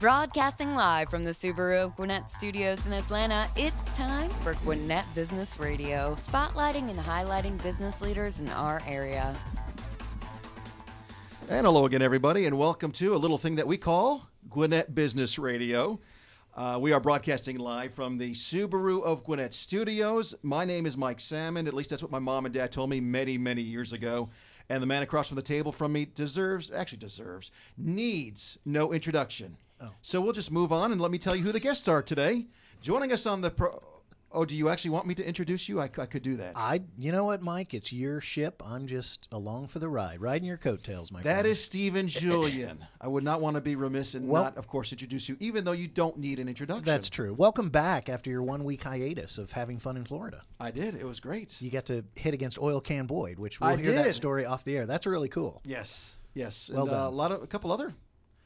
Broadcasting live from the Subaru of Gwinnett Studios in Atlanta, it's time for Gwinnett Business Radio, spotlighting and highlighting business leaders in our area. And hello again, everybody, and welcome to a little thing that we call Gwinnett Business Radio. Uh, we are broadcasting live from the Subaru of Gwinnett Studios. My name is Mike Sammond. At least that's what my mom and dad told me many, many years ago. And the man across from the table from me deserves, actually deserves, needs no introduction. So we'll just move on and let me tell you who the guests are today. Joining us on the pro. Oh, do you actually want me to introduce you? I, I could do that. I, you know what, Mike? It's your ship. I'm just along for the ride, riding your coattails, my That friend. is Stephen Julian. I would not want to be remiss and Well- not, of course, introduce you, even though you don't need an introduction. That's true. Welcome back after your one week hiatus of having fun in Florida. I did. It was great. You got to hit against Oil Can Boyd, which we'll I hear did. that story off the air. That's really cool. Yes, yes. Well and, uh, done. a lot of a couple other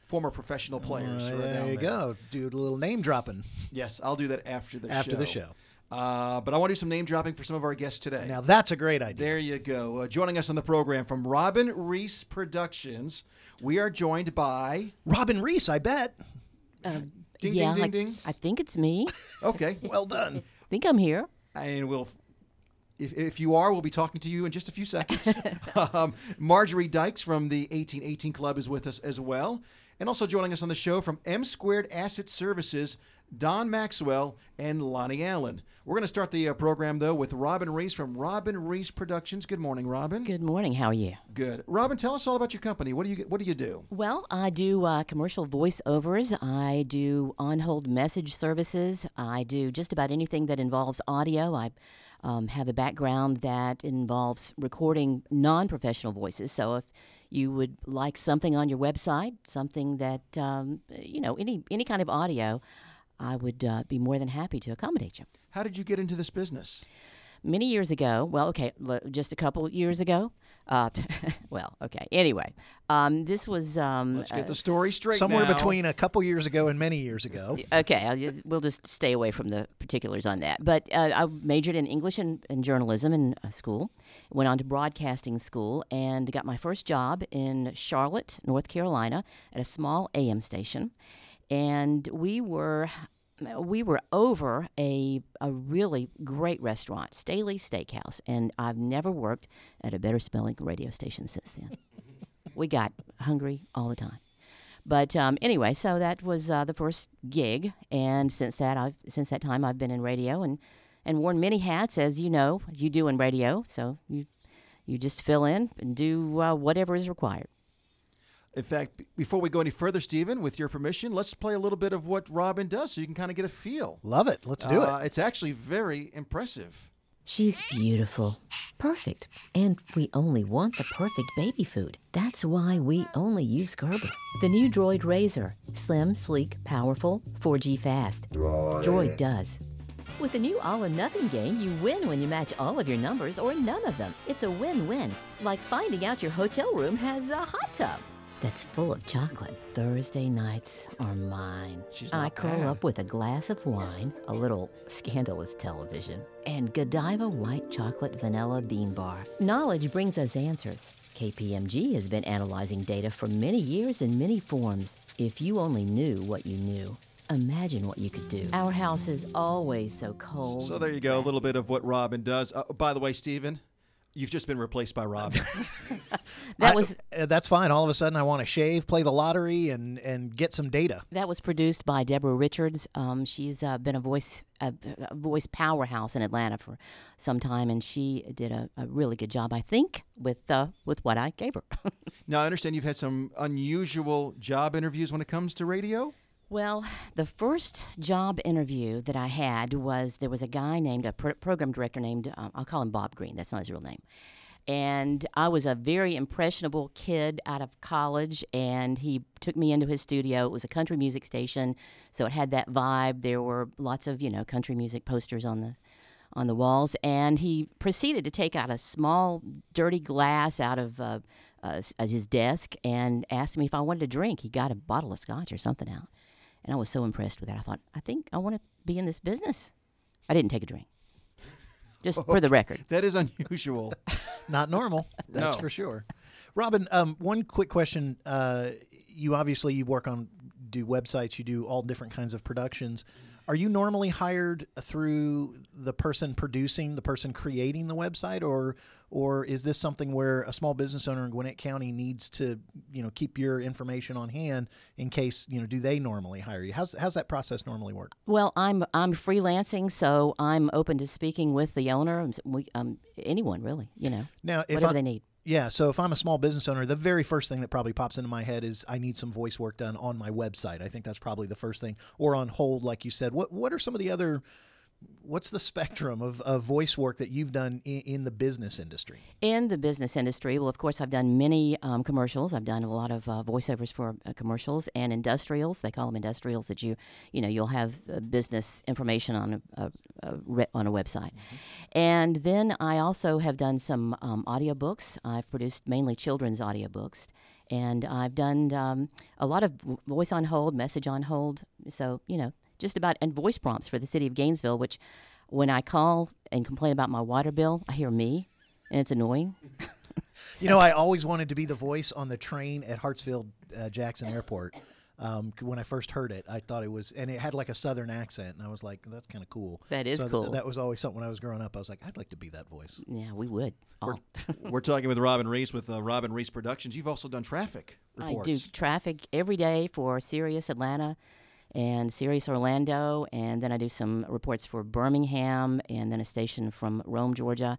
former professional players. Uh, who are there down you go. Do a little name dropping. Yes, I'll do that after the After show. the show. Uh, but I want to do some name dropping for some of our guests today. Now that's a great idea. There you go. Uh, joining us on the program from Robin Reece Productions, we are joined by. Robin Reece, I bet. Ding, yeah, ding, I, ding, ding. I think it's me. Okay. Well done. I think I'm here. and we'll if, if you are we'll be talking to you in just a few seconds um, marjorie dykes from the 1818 club is with us as well and also joining us on the show from m squared asset services don maxwell and lonnie allen we're going to start the uh, program though with robin reece from robin reece productions good morning robin Good morning. How are you? good robin tell us all about your company what do you what do you do Well, I do uh, commercial voiceovers. I do on hold message services. I do just about anything that involves audio. I um, have a background that involves recording non professional voices. So if you would like something on your website, something that, um, you know, any, any kind of audio, I would uh, be more than happy to accommodate you. how did you get into this business many years ago, well, okay, l- just a couple years ago. Uh, well, okay. Anyway, um, this was um, let's get the story straight Somewhere now. between a couple years ago and many years ago. okay. I'll just, we'll just stay away from the particulars on that. But uh, I majored in English and, and journalism in uh, school. Went on to broadcasting school and got my first job in Charlotte, North Carolina, at a small AM station. And we were we were over a a really great restaurant, Staley Steakhouse, and I've never worked at a better smelling radio station since then. we got hungry all the time. But um, anyway, so that was uh, the first gig, and since that, I've since that time, I've been in radio and and worn many hats, as you know, as you do in radio. So you you just fill in and do uh, whatever is required. In fact, b- before we go any further, Stephen, with your permission, let's play a little bit of what Robin does so you can kind of get a feel. Love it. Let's do Uh, it. It's actually very impressive. She's beautiful, perfect, and we only want the perfect baby food. That's why we only use Gerber. The new Droid RAZR. Slim, sleek, powerful, 4G fast. Droid does. With the new All or Nothing game, you win when you match all of your numbers or none of them. It's a win win. Like finding out your hotel room has a hot tub that's full of chocolate. Thursday nights are mine. I curl bad. up with a glass of wine, a little scandalous television, and Godiva white chocolate vanilla bean bar. Knowledge brings us answers. KPMG has been analyzing data for many years in many forms. If you only knew what you knew, imagine what you could do. Our house is always so cold. So there you go, a little bit of what Robin does. Uh, by the way, Stephen, you've just been replaced by Rob. That I- was uh, that's fine. All of a sudden, I want to shave, play the lottery, and and get some data. that was produced by Deborah Richards. Um, she's uh, been a voice a, a voice powerhouse in Atlanta for some time, and she did a, a really good job, I think, with uh, with what I gave her. now, I understand you've had some unusual job interviews when it comes to radio. Well, the first job interview that I had was there was a guy named a pro- program director named um, I'll call him Bob Green. That's not his real name. And I was a very impressionable kid out of college, and he took me into his studio. It was a country music station, so it had that vibe. There were lots of you know country music posters on the on the walls, and he proceeded to take out a small dirty glass out of uh, uh, his desk and asked me if I wanted a drink. He got a bottle of scotch or something out, and I was so impressed with that. I thought, I think I want to be in this business. I didn't take a drink, just for the record. That is unusual. Not normal, that's No. for sure. Robin, um, one quick question. Uh, you obviously you work on do websites, you do all different kinds of productions. Are you normally hired through the person producing, the person creating the website, or or is this something where a small business owner in Gwinnett County needs to, you know, keep your information on hand in case, you know, do they normally hire you? How's how's that process normally work? Well, I'm I'm freelancing, so I'm open to speaking with the owner. um, We, um, anyone really, you know, Now, if whatever I, they need. Yeah, so if I'm a small business owner, the very first thing that probably pops into my head is I need some voice work done on my website. I think that's probably the first thing, or on hold, like you said. What What are some of the other? What's the spectrum of, of voice work that you've done in, in the business industry? In the business industry, well, of course, I've done many um, commercials. I've done a lot of uh, voiceovers for uh, commercials and industrials. They call them industrials that you, you know, you'll have uh, business information on a, a, a re- on a website. And then I also have done some um, audiobooks. I've produced mainly children's audiobooks. And I've done um, a lot of voice on hold, message on hold. So, you know, just about, and voice prompts for the city of Gainesville, which when I call and complain about my water bill, I hear me, and it's annoying. You know, I always wanted to be the voice on the train at Hartsfield uh, Jackson Airport. Um, when I first heard it, I thought it was, and it had like a southern accent, and I was like, "That's kind of cool." That is So th- cool. that was always something when I was growing up. I was like, "I'd like to be that voice." Yeah, we would. all. We're talking with Robin Reece with uh, Robin Reece Productions. You've also done traffic reports. I do traffic every day for Sirius Atlanta and Sirius Orlando, and then I do some reports for Birmingham, and then a station from Rome, Georgia.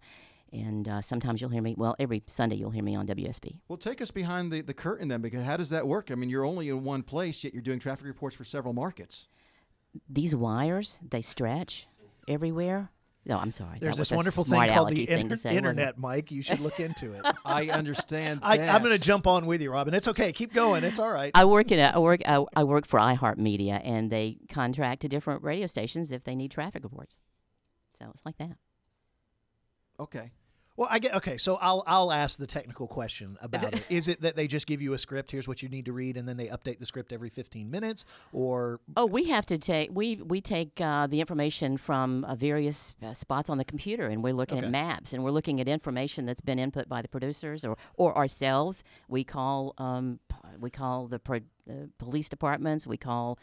And uh, sometimes you'll hear me. Well, every Sunday you'll hear me on WSB. Well, take us behind the, the curtain then, because how does that work? I mean, you're only in one place, yet you're doing traffic reports for several markets. These wires they stretch everywhere. No, I'm sorry. There's this wonderful thing called the thing inter- say, internet, Mike. You should look into it. I understand. I, that. I'm going to jump on with you, Robin. It's okay. Keep going. It's all right. I work in a, I work I, I work for iHeartMedia, and they contract to different radio stations if they need traffic reports. So it's like that. Okay. Well, I get okay. So I'll I'll ask the technical question about it. Is it that they just give you a script? Here's what you need to read, and then they update the script every 15 minutes, or Oh, we have to take we we take uh, the information from uh, various uh, spots on the computer, and we're looking Okay. at maps, and we're looking at information that's been input by the producers or or ourselves. We call um we call the pro, uh, police departments. We call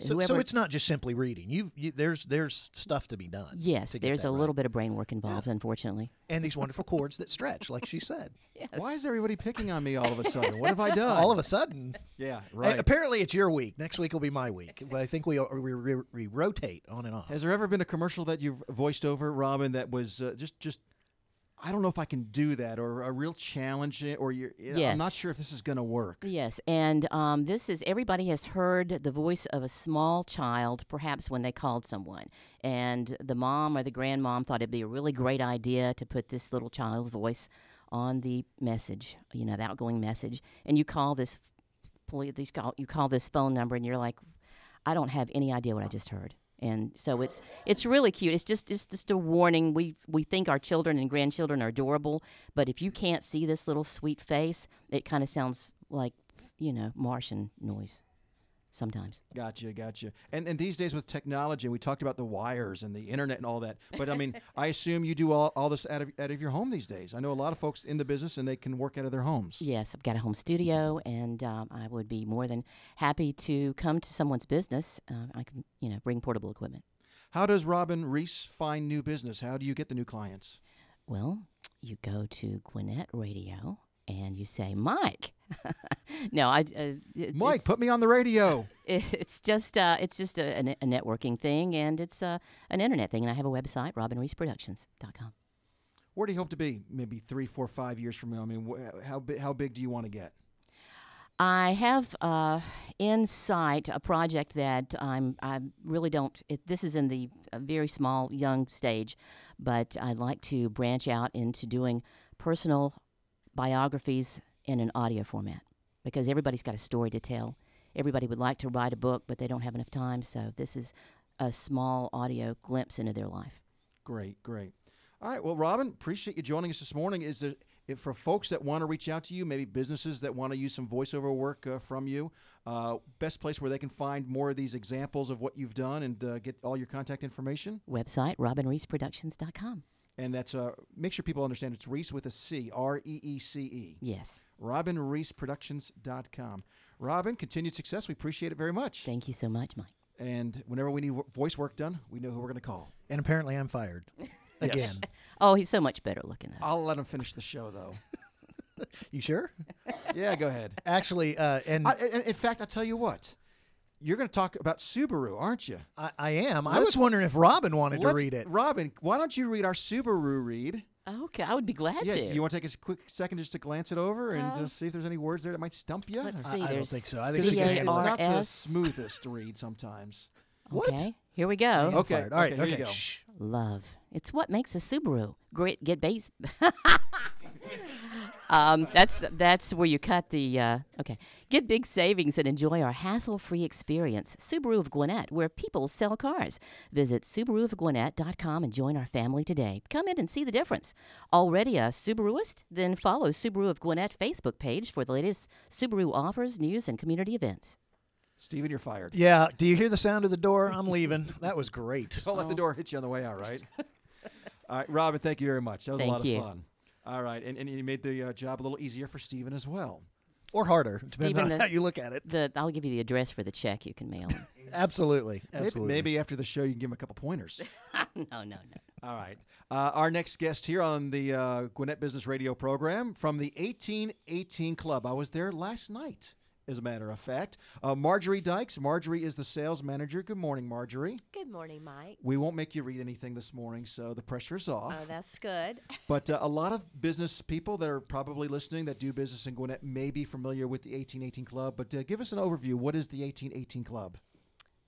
so, whoever. so it's not just simply reading. You, you there's there's stuff to be done. yes, there's a right. little bit of brain work involved, unfortunately. and these wonderful cords that stretch, like she said. Why is everybody picking on me all of a sudden? What have I done? All of a sudden, Yeah, A- right. apparently it's your week. Next week will be my week. But I think we we, we, we rotate on and off. Has there ever been a commercial that you've voiced over, Robin, that was uh, just just I don't know if I can do that, or a real challenge, or you're, you know, I'm not sure if this is going to work. Yes, and um, this is everybody has heard the voice of a small child, perhaps when they called someone, and the mom or the grandmom thought it'd be a really great idea to put this little child's voice on the message, you know, the outgoing message, and you call this, these call you call this phone number, and you're like, I don't have any idea what I just heard. And so it's it's really cute. It's just it's just a warning. We we think our children and grandchildren are adorable, but if you can't see this little sweet face, it kind of sounds like you know Martian noise sometimes. Gotcha, gotcha. And and these days with technology, we talked about the wires and the internet and all that. But I mean, I assume you do all, all this out of out of your home these days. I know a lot of folks in the business, and they can work out of their homes. Yes, I've got a home studio, and um, I would be more than happy to come to someone's business. Uh, I can you know bring portable equipment. How does Robin Reece find new business? How do you get the new clients? Well, you go to Gwinnett Radio and you say, Mike. no, I. Uh, Mike, put me on the radio. It's just uh, it's just a, a, networking thing, and it's uh, an internet thing. And I have a website, RobinReeceProductions.com. Where do you hope to be? Maybe three, four, five years from now. I mean, wh- how bi- how big do you want to get? I have uh, in sight a project that I'm I really don't. It, this is in the uh, very small young stage, but I'd like to branch out into doing personal biographies in an audio format because everybody's got a story to tell. Everybody would like to write a book, but they don't have enough time. So this is a small audio glimpse into their life. Great, great. All right. Well, Robin, appreciate you joining us this morning. Is there if for folks that want to reach out to you, maybe businesses that want to use some voiceover work uh, from you, uh, best place where they can find more of these examples of what you've done and uh, get all your contact information? Website RobinReeceProductions.com. And that's uh, make sure people understand it's Reece with a C, R E E C E. Yes. RobinReeceProductions.com. Robin, continued success. We appreciate it very much. Thank you so much, Mike. And whenever we need voice work done, we know who we're going to call. And apparently, I'm fired again. Oh, he's so much better looking. Though. I'll let him finish the show, though. You sure? yeah, go ahead. Actually, uh, and I, in in fact, I'll tell you what. You're going to talk about Subaru, aren't you? I, I am. I Let's- was wondering if Robin wanted to read it. Robin, why don't you read our Subaru read? Okay, I would be glad Yeah, to. do you want to take a quick second just to glance it over and uh, just see if there's any words there that might stump you? Let's see. I don't think so. I think Because it's it's, it's not the smoothest read sometimes. What? Okay, here we go. Okay. All right. okay, here you Okay. go. Love. It's what makes a Subaru. Great. Get base. um, that's that's where you cut the. Uh, okay. Get big savings and enjoy our hassle-free experience. Subaru of Gwinnett, where people sell cars. Visit SubaruofGwinnett.com and join our family today. Come in and see the difference. Already a Subaruist? Then follow Subaru of Gwinnett Facebook page for the latest Subaru offers, news, and community events. Steven, you're fired. Yeah. Do you hear the sound of the door? I'm leaving. That was great. Don't let the door hit you on the way out, right? All right, Robin, thank you very much. That was Thank a lot you. of fun. All right, and, and you made the uh, job a little easier for Steven as well. Or harder, depends Stephen, on the- how you look at it. The I'll give you the address for the check you can mail. Absolutely. Maybe, Absolutely. maybe after the show you can give him a couple pointers. no, no, no. All right. Uh, our next guest here on the uh, Gwinnett Business Radio program from the 1818 Club. I was there last night, as a matter of fact. Uh, Marjorie Dykes. Marjorie is the sales manager. Good morning, Marjorie. Good morning, Mike. We won't make you read anything this morning, so the pressure's off. Oh, that's good. But uh, a lot of business people that are probably listening that do business in Gwinnett may be familiar with the 1818 Club. But uh, give us an overview. What is the 1818 Club?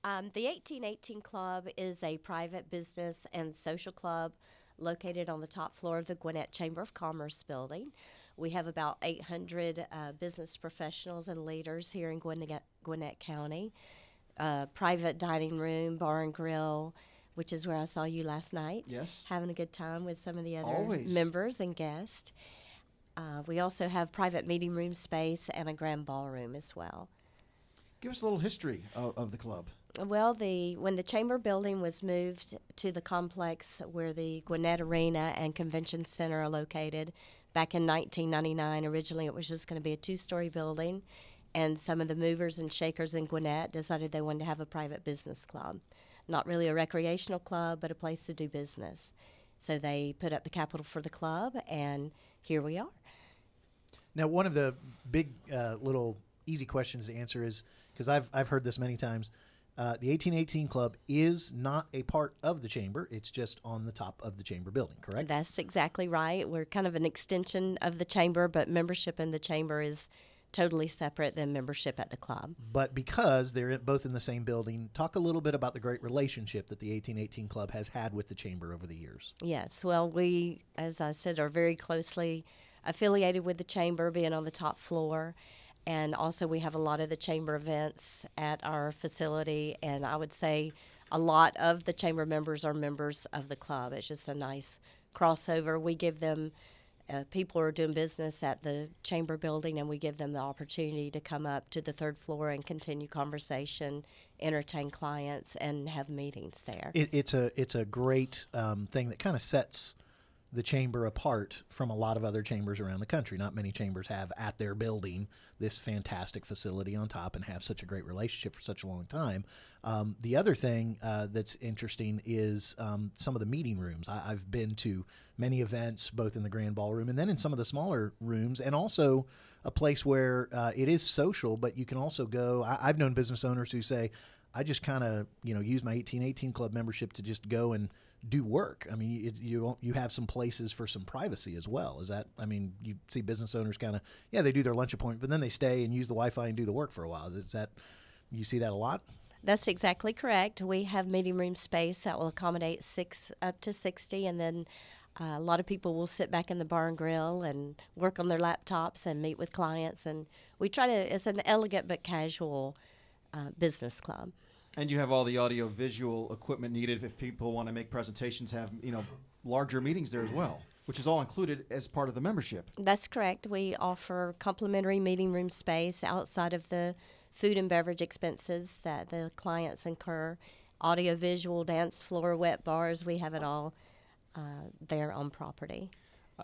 Um, the 1818 Club is a private business and social club located on the top floor of the Gwinnett Chamber of Commerce building. We have about 800 uh, business professionals and leaders here in Gwinnett, Gwinnett County. Uh, private dining room, bar and grill, which is where I saw you last night. Yes. Having a good time with some of the other Always. members and guests. Uh, we also have private meeting room space and a grand ballroom as well. Give us a little history of, of the club. Well, the when the chamber building was moved to the complex where the Gwinnett Arena and Convention Center are located back in 1999, originally it was just going to be a two-story building, and some of the movers and shakers in Gwinnett decided they wanted to have a private business club, not really a recreational club, but a place to do business. So they put up the capital for the club, and here we are. Now, one of the big uh, little easy questions to answer is because I've I've heard this many times. Uh, the 1818 Club is not a part of the chamber; it's just on the top of the chamber building. Correct? That's exactly right. We're kind of an extension of the chamber, but membership in the chamber is totally separate than membership at the club. But because they're both in the same building, talk a little bit about the great relationship that the 1818 Club has had with the chamber over the years. Yes, well, we, as I said, are very closely affiliated with the chamber, being on the top floor. And also, we have a lot of the chamber events at our facility. And I would say a lot of the chamber members are members of the club. It's just a nice crossover. We give them uh, people are doing business at the chamber building, and we give them the opportunity to come up to the third floor and continue conversation, entertain clients, and have meetings there. It, it's a it's a great um, thing that kind of sets the chamber apart from a lot of other chambers around the country. Not many chambers have at their building this fantastic facility on top and have such a great relationship for such a long time. Um, the other thing uh, that's interesting is um, some of the meeting rooms. I, I've been to many events, both in the grand ballroom and then in some of the smaller rooms, and also a place where uh, it is social, but you can also go. I, I've known business owners who say, I just kind of you know use my 1818 club membership to just go and do work. I mean, you you have some places for some privacy as well. Is that? I mean, you see business owners kind of yeah they do their lunch appointment, but then they stay and use the Wi-Fi and do the work for a while. Is that you see that a lot? That's exactly correct. We have meeting room space that will accommodate six up to 60, and then uh, a lot of people will sit back in the bar and grill and work on their laptops and meet with clients. And we try to, it's an elegant but casual uh, business club. And you have all the audio visual equipment needed if people want to make presentations, have, you know, larger meetings there as well, which is all included as part of the membership. That's correct. We offer complimentary meeting room space outside of the food and beverage expenses that the clients incur, audio visual, dance floor, wet bars. We have it all uh, there on property.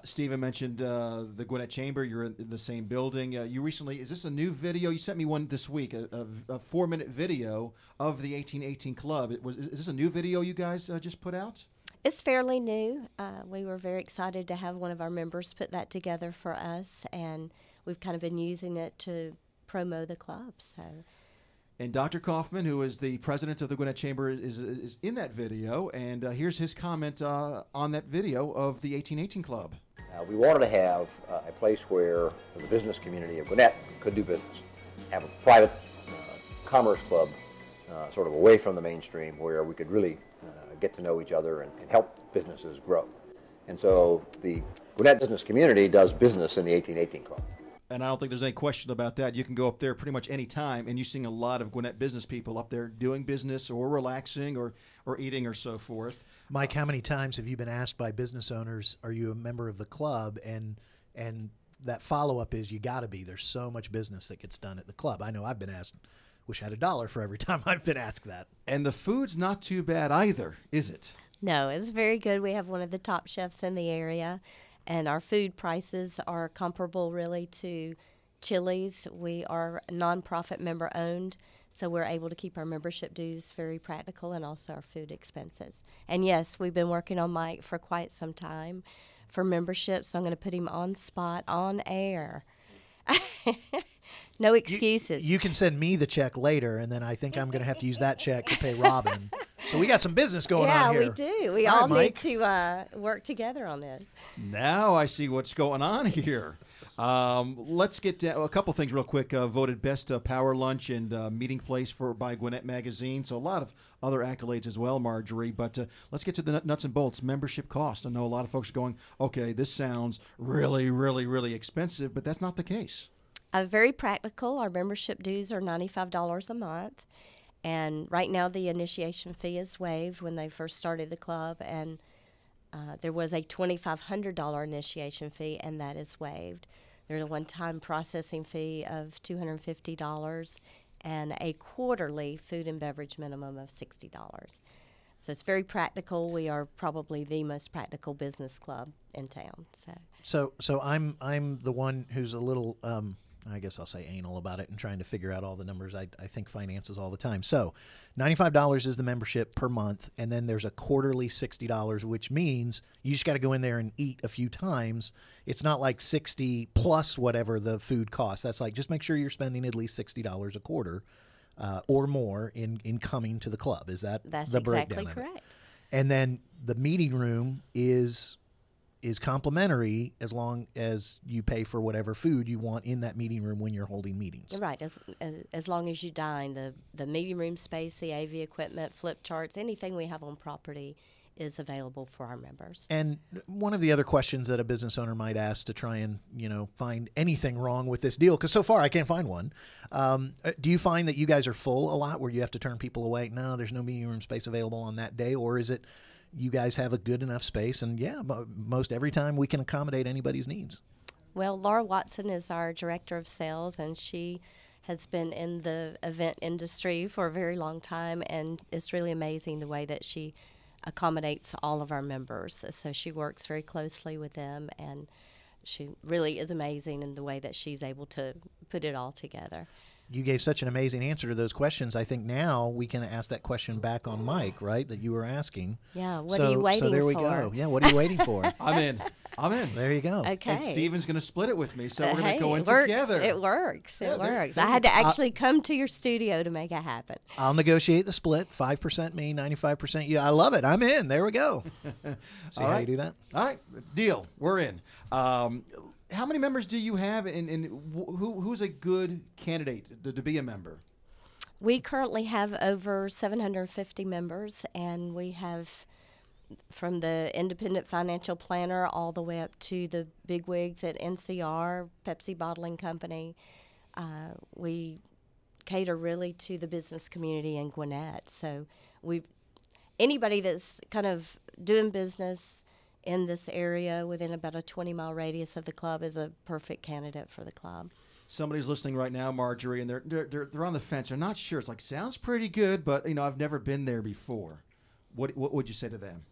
Stephen mentioned uh, the Gwinnett Chamber. You're in in the same building. Uh, you recently, is this a new video? You sent me one this week, a, a, a four minute video of the 1818 Club. It was, is this a new video you guys uh, just put out? It's fairly new. Uh, we were very excited to have one of our members put that together for us, and we've kind of been using it to promo the club. So And Dr. Kaufman, who is the president of the Gwinnett Chamber, is, is in that video. And uh, here's his comment uh, on that video of the 1818 Club. Uh, we wanted to have uh, a place where the business community of Gwinnett could do business, have a private uh, commerce club, uh, sort of away from the mainstream, where we could really get to know each other and, and help businesses grow. And so the Gwinnett business community does business in the 1818 Club. And I don't think there's any question about that. You can go up there pretty much any time, and you're seeing a lot of Gwinnett business people up there doing business or relaxing or, or eating or so forth. Mike, how many times have you been asked by business owners, "Are you a member of the club?" and and that follow up is, "You got to be." There's so much business that gets done at the club. I know I've been asked. Wish I had a dollar for every time I've been asked that. And the food's not too bad either, is it? No, it's very good. We have one of the top chefs in the area, and our food prices are comparable really to Chili's. We are nonprofit member owned, so we're able to keep our membership dues very practical and also our food expenses. And yes, we've been working on Mike for quite some time for membership, so I'm going to put him on spot on air. no excuses. You can send me the check later, and then I think I'm going to have to use that check to pay Robin. so we got some business going yeah, on here. Yeah, we do. We All all, right, need to uh, work together on this. Now I see what's going on here. Um, let's get to a couple things real quick. Uh, voted best uh, power lunch and uh, meeting place for by Gwinnett Magazine. So a lot of other accolades as well, Marjorie. But uh, let's get to the nuts and bolts. Membership cost. I know a lot of folks are going, okay, this sounds really, really, really expensive, but that's not the case. Uh, very practical. Our membership dues are $95 a month. And right now, the initiation fee is waived when they first started the club. And uh, there was a $2,500 initiation fee, and that is waived. There's a one time processing fee of $250 and a quarterly food and beverage minimum of $60. So it's very practical. We are probably the most practical business club in town. So. So so I'm I'm the one who's a little um I guess I'll say anal about it and trying to figure out all the numbers. I, I think finances all the time. So, $95 is the membership per month, and then there's a quarterly $60, which means you just got to go in there and eat a few times. It's not like 60 plus whatever the food costs. That's like just make sure you're spending at least $60 a quarter uh, or more in, in coming to the club. Is that That's the exactly breakdown of it? correct. And then the meeting room is is complimentary as long as you pay for whatever food you want in that meeting room when you're holding meetings. Right, as, as long as you dine, the the meeting room space, the AV equipment, flip charts, anything we have on property is available for our members. And one of the other questions that a business owner might ask to try and you know find anything wrong with this deal, because so far I can't find one. Um, uh, do you find that you guys are full a lot, where you have to turn people away? No, there's no meeting room space available on that day, or is it you guys have a good enough space? And yeah, mo- most every time we can accommodate anybody's needs. Well, Laura Watson is our director of sales, and she has been in the event industry for a very long time, and it's really amazing the way that she accommodates all of our members. So she works very closely with them, and she really is amazing in the way that she's able to put it all together. You gave such an amazing answer to those questions. I think now we can ask that question back on Mike, right? That you were asking. Yeah, what so, are you waiting for? So there we for? go. Yeah, what are you waiting for? I'm in. I'm in. there you go. Okay. And Steven's going to split it with me, so we're going to Hey, go in it works. together. It works. Yeah, It there- works. there I had to actually come to your studio to make it happen. I'll negotiate the split. Five percent me, ninety-five percent you. I love it. I'm in. There we go. See All how right. you do that? All right, deal. We're in. Um, how many members do you have, and, and who, who's a good candidate to, to be a member? We currently have over 750 members, and we have from the independent financial planner all the way up to the big wigs at NCR, Pepsi Bottling Company. Uh, we cater really to the business community in Gwinnett. So we anybody that's kind of doing business in this area within about a 20 mile radius of the club is a perfect candidate for the club. Somebody's listening right now, Marjorie, and they're, they're they're they're on the fence. They're not sure. It's like sounds pretty good, but you know I've never been there before. What what would you say to them?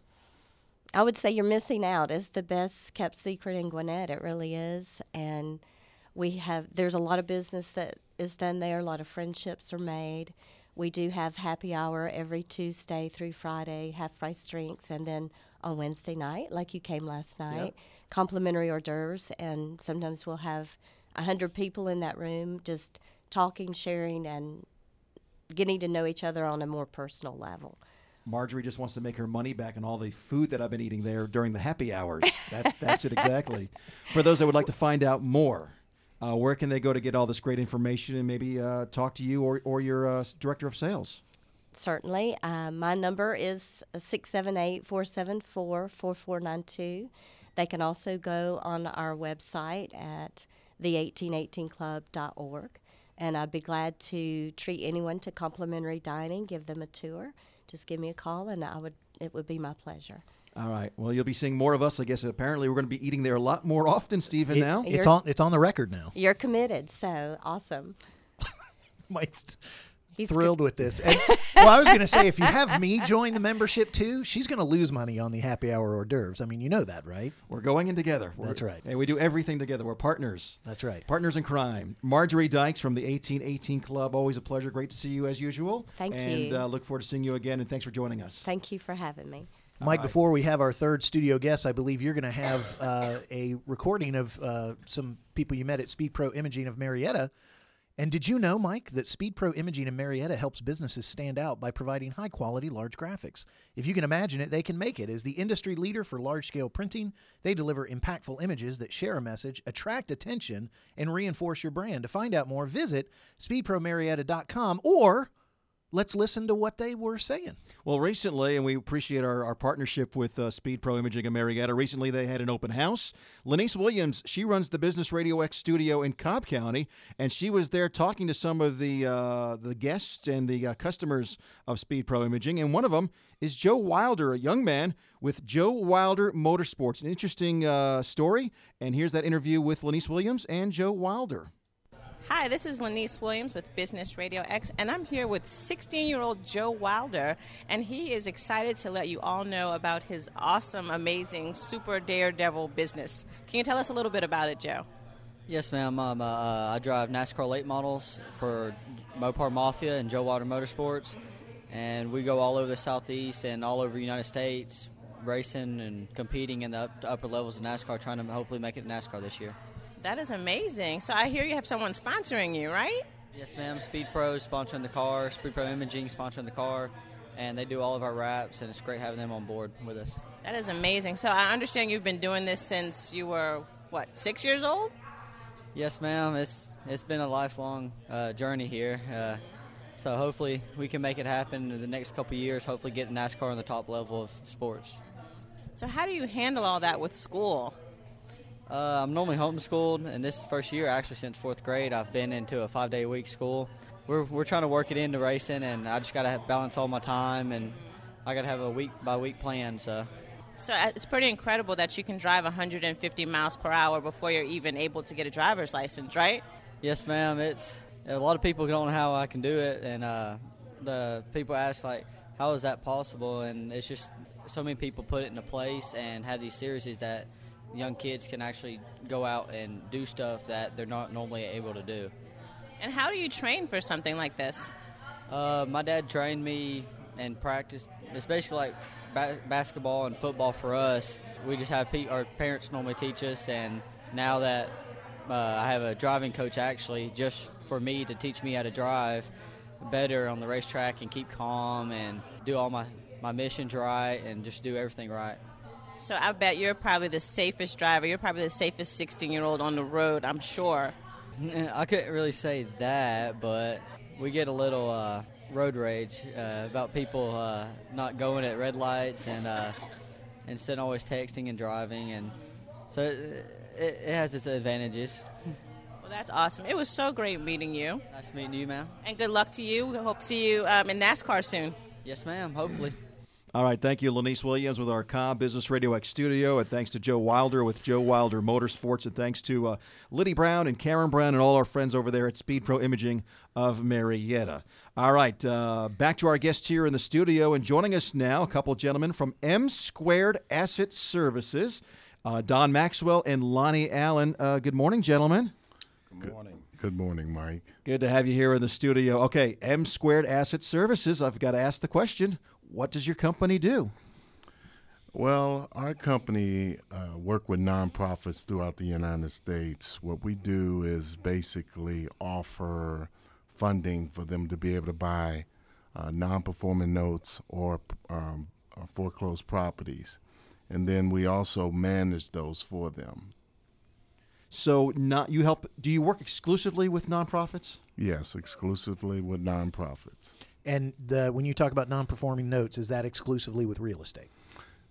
I would say you're missing out. It's the best kept secret in Gwinnett. It really is, and we have. There's a lot of business that is done there. A lot of friendships are made. We do have happy hour every Tuesday through Friday, half price drinks, and then on Wednesday night, like you came last night, complimentary hors d'oeuvres, and sometimes we'll have a hundred people in that room just talking, sharing, and getting to know each other on a more personal level. Marjorie just wants to make her money back on all the food that I've been eating there during the happy hours. That's that's it exactly. For those that would like to find out more, uh, where can they go to get all this great information and maybe uh, talk to you or, or your uh, director of sales? Certainly. Uh, my number is 678 474 4492. They can also go on our website at the1818club.org. And I'd be glad to treat anyone to complimentary dining, give them a tour. Just give me a call, and I would. It would be my pleasure. All right. Well, you'll be seeing more of us. I guess apparently we're going to be eating there a lot more often, Stephen. It- now, it's on it's on the record now. You're committed, so awesome. Mike's He's thrilled with this. And, well, I was going to say, if you have me join the membership too, she's going to lose money on the happy hour hors d'oeuvres. I mean, you know that, right? we're going in together. We're- That's right. And we do everything together. We're partners. That's right. Partners in crime. Marjorie Dykes from the 1818 Club. Always a pleasure. Great to see you as usual. Thank and, you. uh, look forward to seeing you again. And thanks for joining us. Thank you for having me. Mike, before we have our third studio guest, I believe you're going to have uh, a recording of uh, some people you met at Speed Pro Imaging of Marietta. And did you know, Mike, that SpeedPro Imaging in Marietta helps businesses stand out by providing high quality large graphics? If you can imagine it, they can make it. As the industry leader for large scale printing, they deliver impactful images that share a message, attract attention, and reinforce your brand. To find out more, visit speedpromarietta.com or let's listen to what they were saying. Well, recently, and we appreciate our, our partnership with uh, Speed Pro Imaging in Marietta. Recently, they had an open house. Lenice Williams, she runs the Business Radio X studio in Cobb County, and she was there talking to some of the uh, the guests and the uh, customers of Speed Pro Imaging. And one of them is Joe Wilder, a young man with Joe Wilder Motorsports. An interesting uh, story. And here's that interview with Lenice Williams and Joe Wilder. Hi, this is Lenice Williams with Business Radio X, and I'm here with 16 year old Joe Wilder, and he is excited to let you all know about his awesome, amazing, super daredevil business. Can you tell us a little bit about it, Joe? Yes, ma'am. Um, uh, uh, I drive NASCAR late models for Mopar Mafia and Joe Wilder Motorsports, and we go all over the Southeast and all over the United States, racing and competing in the upper levels of NASCAR, trying to hopefully make it NASCAR this year. That is amazing. So I hear you have someone sponsoring you, right? Yes, ma'am. Speed Pro is sponsoring the car, Speed Pro Imaging sponsoring the car, and they do all of our wraps, and it's great having them on board with us. That is amazing. So I understand you've been doing this since you were, what, six years old? Yes, ma'am. It's it's been a lifelong uh, journey here. Uh, so hopefully we can make it happen in the next couple of years. Hopefully get NASCAR on the top level of sports. So how do you handle all that with school? Uh, I'm normally homeschooled, and this first year actually since fourth grade I've been into a five day a week school. We're we're trying to work it into racing, and I just got to balance all my time, and I got to have a week by week plan. So. So uh, it's pretty incredible that you can drive 150 miles per hour before you're even able to get a driver's license, right? Yes, ma'am. It's a lot of people don't know how I can do it, and uh, the people ask like, "How is that possible?" And it's just so many people put it into place and have these series that young kids can actually go out and do stuff that they're not normally able to do. And how do you train for something like this? Uh, my dad trained me and practiced, especially like ba- basketball and football for us. We just have pe- our parents normally teach us, and now that uh, I have a driving coach actually, just for me to teach me how to drive better on the racetrack and keep calm and do all my, my missions right and just do everything right. So I bet you're probably the safest driver. You're probably the safest 16 year old on the road, I'm sure. I couldn't really say that, but we get a little uh, road rage uh, about people uh, not going at red lights and uh, instead always texting and driving, and so it, it, it has its advantages. Well, that's awesome. It was so great meeting you. Nice meeting you, ma'am. And good luck to you. We hope to see you um, in NASCAR soon. Yes, ma'am. Hopefully. All right, thank you, Lanice Williams, with our Cobb Business Radio X studio, and thanks to Joe Wilder with Joe Wilder Motorsports, and thanks to uh, Liddy Brown and Karen Brown and all our friends over there at Speed Pro Imaging of Marietta. All right, uh, back to our guests here in the studio, and joining us now, a couple gentlemen from M Squared Asset Services, uh, Don Maxwell and Lonnie Allen. Uh, good morning, gentlemen. Good morning. Good morning, Mike. Good to have you here in the studio. Okay, M Squared Asset Services. I've got to ask the question: What does your company do? Well, our company uh, work with nonprofits throughout the United States. What we do is basically offer funding for them to be able to buy uh, non-performing notes or um, foreclosed properties, and then we also manage those for them. So, not you help? Do you work exclusively with nonprofits? Yes, exclusively with nonprofits. And the, when you talk about non-performing notes, is that exclusively with real estate?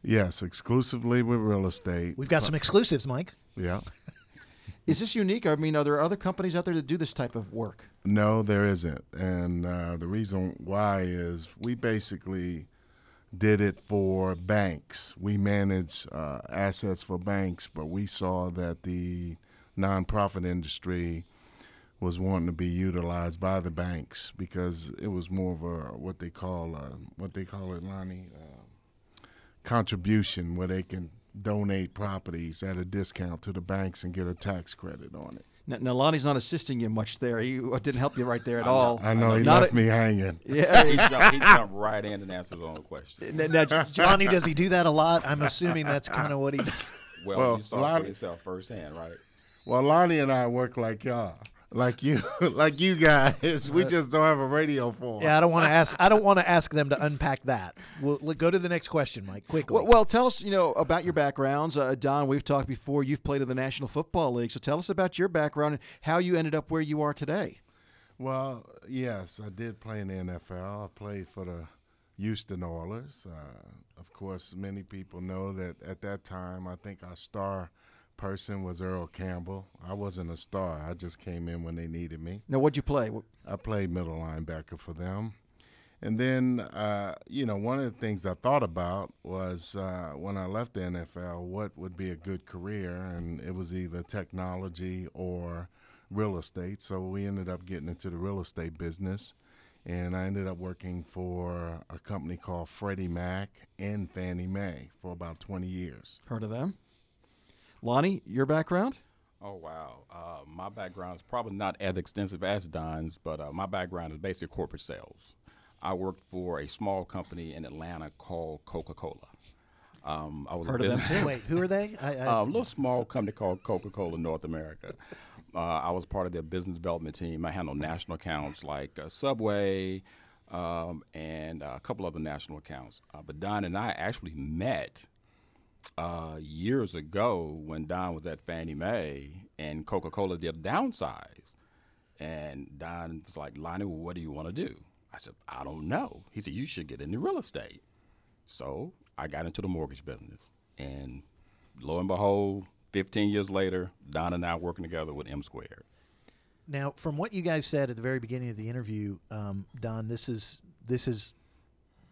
Yes, exclusively with real estate. We've got some exclusives, Mike. Yeah. Is this unique? I mean, are there other companies out there that do this type of work? No, there isn't. And uh, the reason why is we basically did it for banks. We manage uh, assets for banks, but we saw that the nonprofit industry was wanting to be utilized by the banks because it was more of a what they call a, what they call it, Lonnie, uh, contribution where they can donate properties at a discount to the banks and get a tax credit on it. Now, now Lonnie's not assisting you much there. He didn't help you right there at all. I know, he Not left a- me hanging. Yeah, he, jumped, he jumped right in and answered his own question. Now, now, Johnny, does he do that a lot? I'm assuming that's kind of what he. Well, Well, you saw Lonnie- it for yourself firsthand, right? Well, Lonnie and I work like y'all, like you, like you guys. We just don't have a radio for Yeah, I don't want to ask. I don't want to ask them to unpack that. We'll, let go to the next question, Mike. Quickly. Well, well, tell us, you know, about your backgrounds. Uh, Don, we've talked before. You've played in the National Football League, so tell us about your background and how you ended up where you are today. Well, yes, I did play in the NFL. I played for the Houston Oilers. Uh, of course, many people know that at that time, I think our star person was Earl Campbell. I wasn't a star. I just came in when they needed me. Now, what'd you play? I played middle linebacker for them. And then, uh, you know, one of the things I thought about was uh, when I left the NFL, what would be a good career? And it was either technology or real estate. So we ended up getting into the real estate business. And I ended up working for a company called Freddie Mac and Fannie Mae for about 20 years. Heard of them? Lonnie, your background? Oh wow, uh, my background is probably not as extensive as Don's, but uh, my background is basically corporate sales. I worked for a small company in Atlanta called Coca-Cola. Um, I was a Heard of them too. Wait, who are they? I, I, Uh, a little small company called Coca-Cola North America. Uh, I was part of their business development team. I handled national accounts like uh, Subway um, and uh, a couple other national accounts. Uh, but Don and I actually met uh, years ago when Don was at Fannie Mae and Coca-Cola did downsize. And Don was like, Lonnie, well, what do you want to do? I said, I don't know. He said, you should get into real estate. So I got into the mortgage business. And lo and behold, 15 years later, Don and I working together with M Squared. Now, from what you guys said at the very beginning of the interview, um, Don, this is this is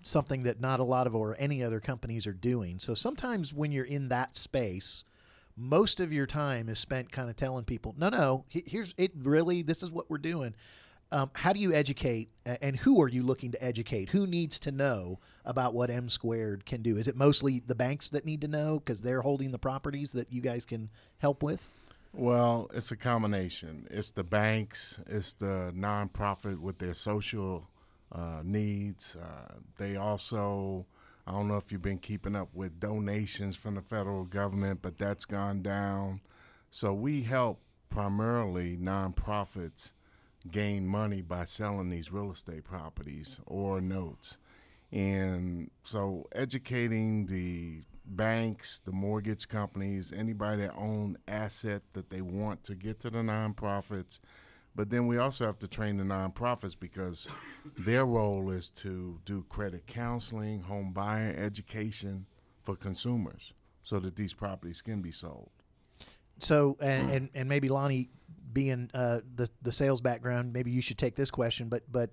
something that not a lot of or any other companies are doing. So sometimes when you're in that space, most of your time is spent kind of telling people, "No, no, here's it. Really, this is what we're doing." Um, how do you educate, and who are you looking to educate? Who needs to know about what M squared can do? Is it mostly the banks that need to know because they're holding the properties that you guys can help with? Well, it's a combination. It's the banks, it's the nonprofit with their social uh, needs. Uh, they also, I don't know if you've been keeping up with donations from the federal government, but that's gone down. So we help primarily nonprofits gain money by selling these real estate properties or notes. And so educating the banks, the mortgage companies, anybody that own asset that they want to get to the nonprofits. But then we also have to train the nonprofits because their role is to do credit counseling, home buyer education for consumers so that these properties can be sold. So, and, and, and maybe Lonnie, being uh, the the sales background, maybe you should take this question. But but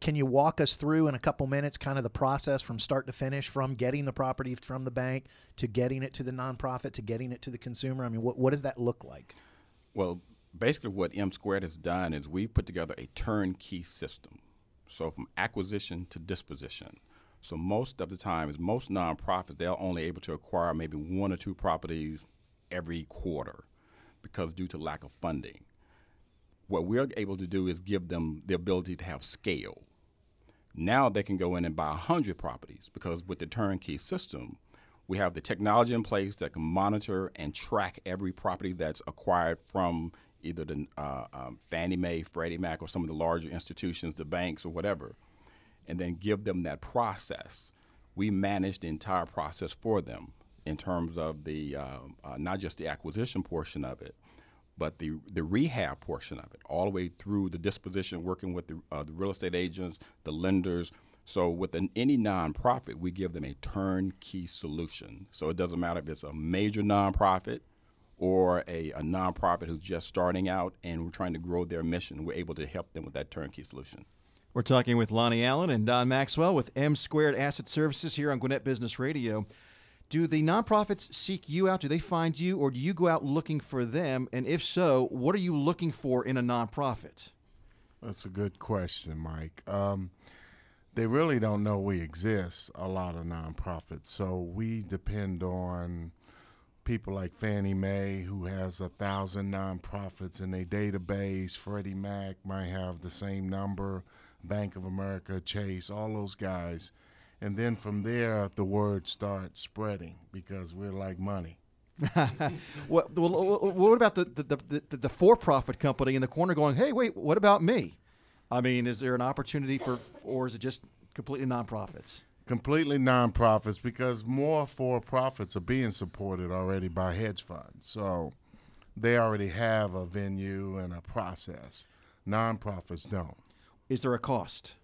can you walk us through in a couple minutes kind of the process from start to finish, from getting the property from the bank to getting it to the nonprofit to getting it to the consumer? I mean, what what does that look like? Well, basically, what M Squared has done is we've put together a turnkey system. So from acquisition to disposition. So most of the time, is most nonprofits they're only able to acquire maybe one or two properties every quarter because due to lack of funding. What we're able to do is give them the ability to have scale. Now they can go in and buy 100 properties because with the turnkey system, we have the technology in place that can monitor and track every property that's acquired from either the uh, um, Fannie Mae, Freddie Mac, or some of the larger institutions, the banks, or whatever, and then give them that process. We manage the entire process for them in terms of the uh, uh, not just the acquisition portion of it, but the the rehab portion of it, all the way through the disposition, working with the, uh, the real estate agents, the lenders. So with an, any nonprofit, we give them a turnkey solution. So it doesn't matter if it's a major nonprofit or a, a nonprofit who's just starting out and we're trying to grow their mission. We're able to help them with that turnkey solution. We're talking with Lonnie Allen and Don Maxwell with M Squared Asset Services here on Gwinnett Business Radio. Do the nonprofits seek you out? Do they find you, or do you go out looking for them? And if so, what are you looking for in a nonprofit? That's a good question, Mike. Um, they really don't know we exist, a lot of nonprofits. So we depend on people like Fannie Mae, who has a thousand nonprofits in their database. Freddie Mac might have the same number, Bank of America, Chase, all those guys and then from there the word starts spreading because we're like money. what, what about the, the, the, the for-profit company in the corner going, hey, wait, what about me? I mean, is there an opportunity for, or is it just completely nonprofits? Completely nonprofits because more for-profits are being supported already by hedge funds. So they already have a venue and a process. Nonprofits don't. Is there a cost?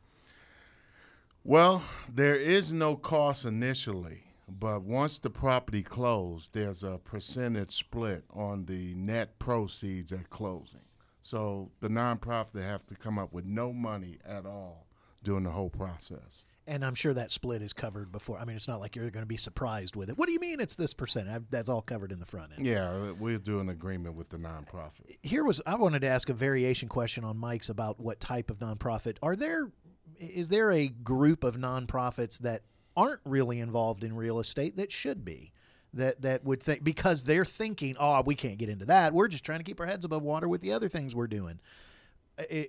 Well, there is no cost initially, but once the property closed, there's a percentage split on the net proceeds at closing. So the nonprofit they have to come up with no money at all during the whole process. And I'm sure that split is covered before. I mean, it's not like you're going to be surprised with it. What do you mean it's this percent? That's all covered in the front end. Yeah, uh, we'll do an agreement with the nonprofit. Here was I wanted to ask a variation question on Mike's about what type of nonprofit. Are there is there a group of nonprofits that aren't really involved in real estate that should be? That that would think because they're thinking, oh, we can't get into that. We're just trying to keep our heads above water with the other things we're doing.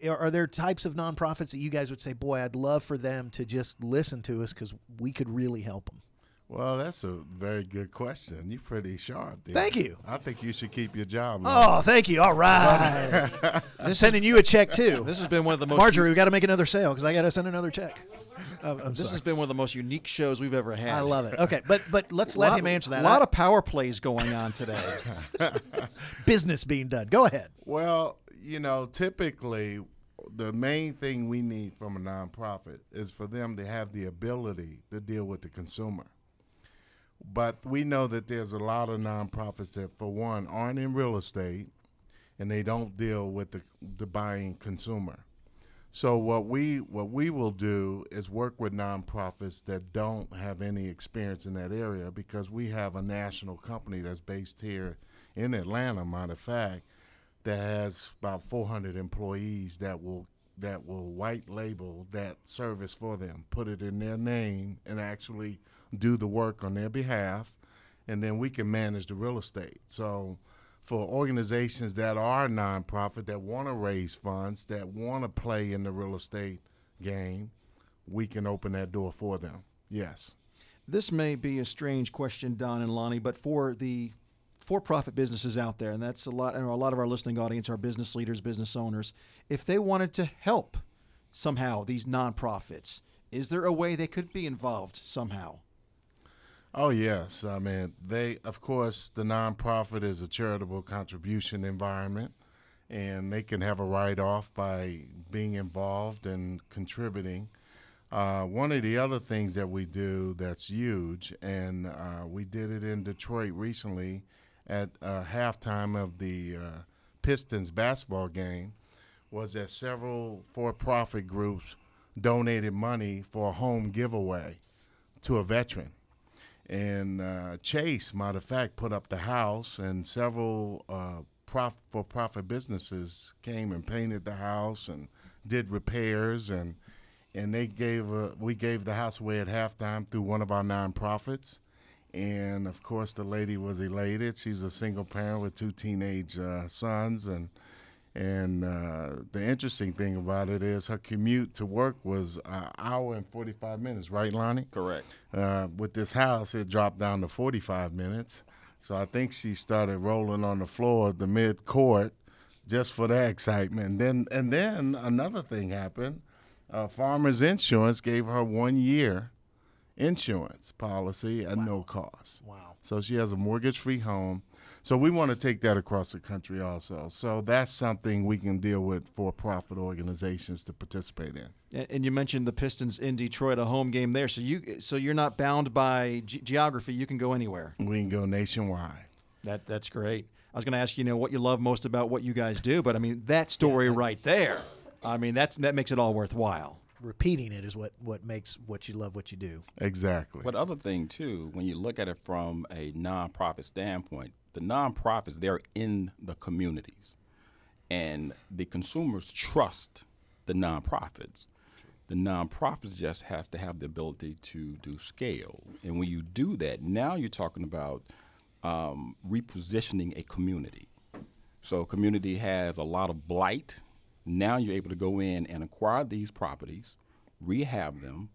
Are there types of nonprofits that you guys would say, boy, I'd love for them to just listen to us because we could really help them? Well, that's a very good question. You're pretty sharp. There. Thank you. I think you should keep your job. Oh, thank you. All right. I'm sending you a check too. This has been one of the most. Marjorie, we got to make another sale because I got to send another check. Oh, this sorry. has been one of the most unique shows we've ever had. I love it. Okay, but but let's let lot, him answer that. A lot I, of power plays going on today. Business being done. Go ahead. Well, you know, typically the main thing we need from a nonprofit is for them to have the ability to deal with the consumer. But we know that there's a lot of nonprofits that, for one, aren't in real estate and they don't deal with the, the buying consumer. So what we what we will do is work with nonprofits that don't have any experience in that area because we have a national company that's based here in Atlanta, matter of fact, that has about 400 employees that will that will white label that service for them, put it in their name, and actually do the work on their behalf, and then we can manage the real estate. So, for organizations that are nonprofit that want to raise funds, that want to play in the real estate game, we can open that door for them. Yes. This may be a strange question, Don and Lonnie, but for the for-profit businesses out there, and that's a lot. And a lot of our listening audience are business leaders, business owners. If they wanted to help somehow these nonprofits, is there a way they could be involved somehow? Oh yes, I mean they. Of course, the nonprofit is a charitable contribution environment, and they can have a write-off by being involved and contributing. Uh, one of the other things that we do that's huge, and uh, we did it in Detroit recently at uh, halftime of the uh, Pistons basketball game, was that several for-profit groups donated money for a home giveaway to a veteran. And uh, Chase, matter of fact, put up the house, and several uh, prof- for-profit businesses came and painted the house and did repairs, and and they gave uh, we gave the house away at halftime through one of our nonprofits. And of course, the lady was elated. She's a single parent with two teenage uh, sons, and and uh, the interesting thing about it is her commute to work was an hour and 45 minutes, right, Lonnie? Correct. Uh, with this house, it dropped down to 45 minutes. So I think she started rolling on the floor of the mid court just for that excitement. And then, and then another thing happened. Uh, Farmers Insurance gave her one year insurance policy at no cost. Wow. So she has a mortgage free home. So we want to take that across the country also. So that's something we can deal with for profit organizations to participate in. And, you mentioned the Pistons in Detroit, a home game there. So you so you're not bound by ge- geography. You can go anywhere. We can go nationwide. That that's great. I was going to ask you know what you love most about what you guys do, but I mean that story right there. I mean that's that makes it all worthwhile. Repeating it is what what makes what you love what you do. Exactly. But other thing too, when you look at it from a nonprofit standpoint, the nonprofits they're in the communities, and the consumers trust the nonprofits. The nonprofits just has to have the ability to do scale, and when you do that, now you're talking about um, repositioning a community. So a community has a lot of blight. Now you're able to go in and acquire these properties, rehab them,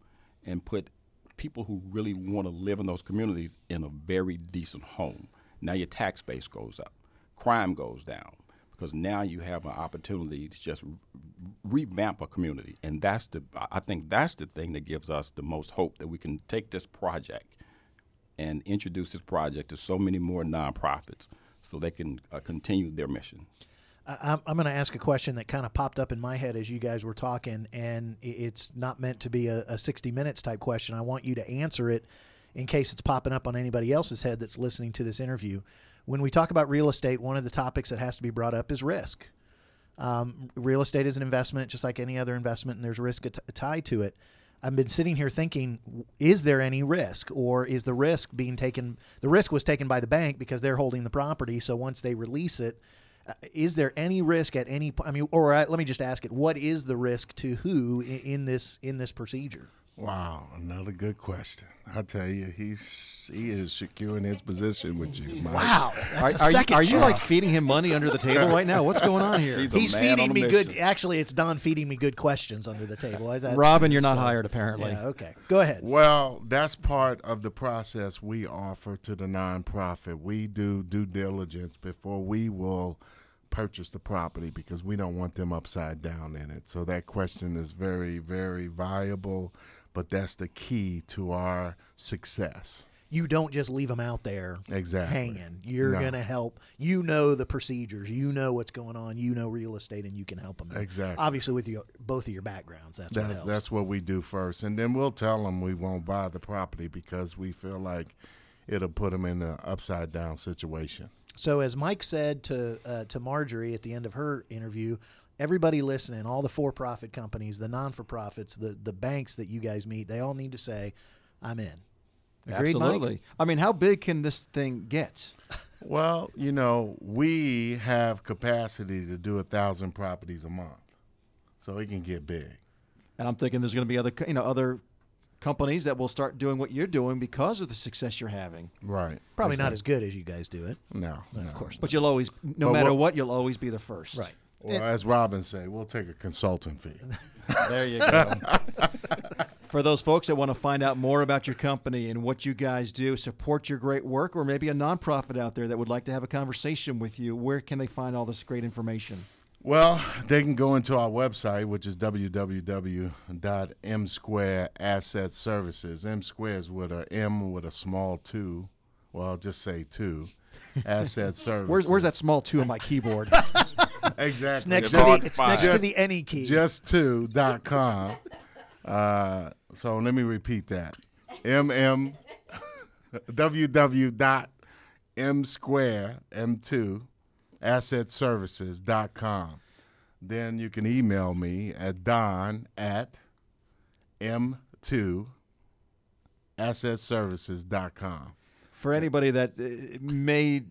and put people who really want to live in those communities in a very decent home. Now your tax base goes up, crime goes down because now you have an opportunity to just re- revamp a community, and that's the I think that's the thing that gives us the most hope that we can take this project and introduce this project to so many more nonprofits so they can uh, continue their mission. I'm, I'm going to ask a question that kind of popped up in my head as you guys were talking, and it's not meant to be a, a 60 minutes type question. I want you to answer it in case it's popping up on anybody else's head that's listening to this interview. When we talk about real estate, one of the topics that has to be brought up is risk. Um, real estate is an investment, just like any other investment, and there's risk at- tied to it. I've been sitting here thinking, is there any risk, or is the risk being taken? The risk was taken by the bank because they're holding the property. So once they release it, is there any risk at any? point? I mean, or uh, let me just ask it: What is the risk to who in, in this in this procedure? Wow, another good question. I tell you, he's he is securing his position with you. Mike. Are, That's a are you, are you like feeding him money under the table right now? What's going on here? He's He's feeding on a me good. Actually, it's Don feeding me good questions under the table. That's- Robin, you're not so- hired apparently. Yeah. Okay. Go ahead. Well, that's part of the process we offer to the nonprofit. We do due diligence before we will purchase the property because we don't want them upside down in it. So that question is very, very viable, but that's the key to our success. you don't just leave them out there Exactly. hanging. You're No. going to help. You know the procedures. You know what's going on. You know real estate, and you can help them. Exactly. Obviously, with your both of your backgrounds, that's, what That's helps. that's what we do first, and then we'll tell them we won't buy the property because we feel like it'll put them in an upside down situation. So, as Mike said to uh, to Marjorie at the end of her interview, everybody listening, all the for-profit companies, the non-for-profits, the the banks that you guys meet, they all need to say, "I'm in." Agreed, Mike? Absolutely. I mean, how big can this thing get? Well, you know, we have capacity to do a thousand properties a month, so it can get big. And I'm thinking there's going to be other, you know, other companies that will start doing what you're doing because of the success you're having. Right. Probably not as good as you guys do it. No, no. Of course. But you'll always, no But matter what- what, you'll always be the first. Right. Or as Robin say, we'll take a consulting fee. There you go. For those folks that want to find out more about your company and what you guys do, support your great work, or maybe a nonprofit out there that would like to have a conversation with you, where can they find all this great information? Well, they can go into our website, which is www.m Asset Services. M square is with a M with a small two. Well, I'll just say two. Asset Services. Where's, where's that small two on my keyboard? Exactly. It's next to the hard it's next to the any key. just two dot com. Uh, so let me repeat that. MM www dot M square M two asset services. Then you can email me at don at m2 assetservices.com. For anybody that uh, may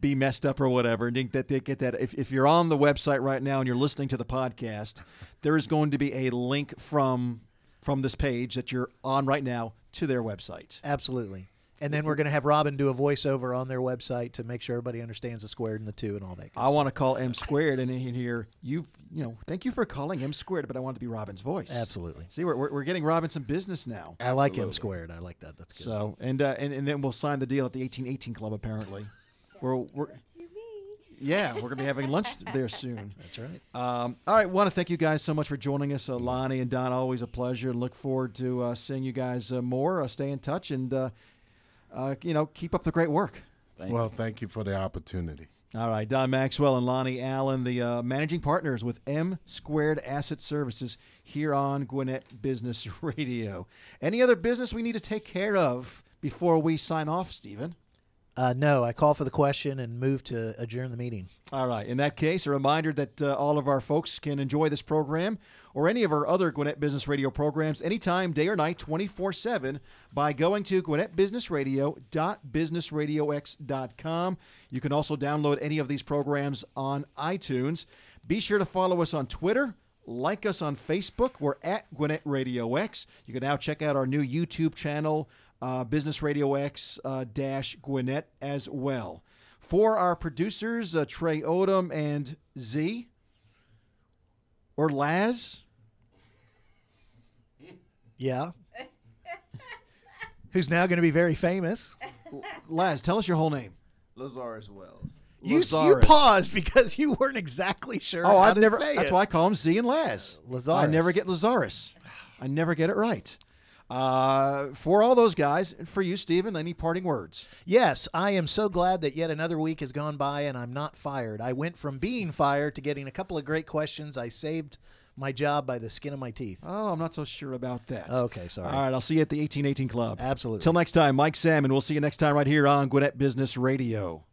be messed up or whatever, and think that they get that. If, if you're on the website right now and you're listening to the podcast, there is going to be a link from from this page that you're on right now to their website. Absolutely. And then we're going to have Robin do a voiceover on their website to make sure everybody understands the squared and the two and all that. I want to call M squared, and in here, you've you know, thank you for calling M squared, but I want it to be Robin's voice. Absolutely. See, we're, we're, we're getting Robin some business now. I like M squared. I like that. That's good. So, and uh, and and then we'll sign the deal at the 1818 Club. Apparently, we're we're. Yeah, we're gonna be having lunch there soon. That's right. Um, all right, want to thank you guys so much for joining us, uh, Lonnie and Don. Always a pleasure, and look forward to uh, seeing you guys uh, more. Uh, stay in touch, and uh, uh, you know, keep up the great work. Thank well, thank you for the opportunity. All right, Don Maxwell and Lonnie Allen, the uh, managing partners with M Squared Asset Services here on Gwinnett Business Radio. Any other business we need to take care of before we sign off, Stephen? Uh, no, I call for the question and move to adjourn the meeting. All right. In that case, a reminder that uh, all of our folks can enjoy this program or any of our other Gwinnett Business Radio programs anytime, day or night, 24 7 by going to GwinnettBusinessRadio.businessradiox.com. You can also download any of these programs on iTunes. Be sure to follow us on Twitter. Like us on Facebook. We're at Gwinnett Radio X. You can now check out our new YouTube channel, uh, Business Radio X uh, dash Gwinnett as well. For our producers, uh, Trey Odom and Z, or Laz, Yeah. Who's now going to be very famous? Laz, tell us your whole name. Lazarus Wells. You, you Lazarus. paused because you weren't exactly sure. Oh, how I've to never. say That's it. why I call him Z and Laz. Lazarus. I never get Lazarus. I never get it right. Uh, for all those guys, and for you, Stephen, any parting words? Yes, I am so glad that yet another week has gone by and I'm not fired. I went from being fired to getting a couple of great questions. I saved my job by the skin of my teeth. Oh, I'm not so sure about that. Okay, sorry. All right, I'll see you at the 1818 Club. Absolutely. Till next time, Mike Sammond. We'll see you next time right here on Gwinnett Business Radio.